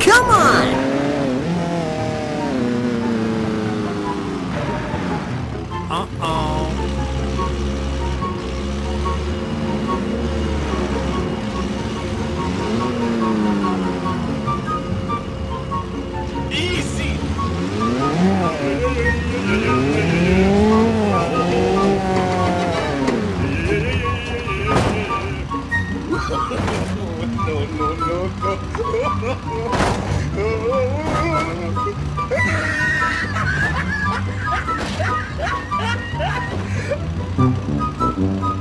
Come on! Uh-oh. no, no, no, no.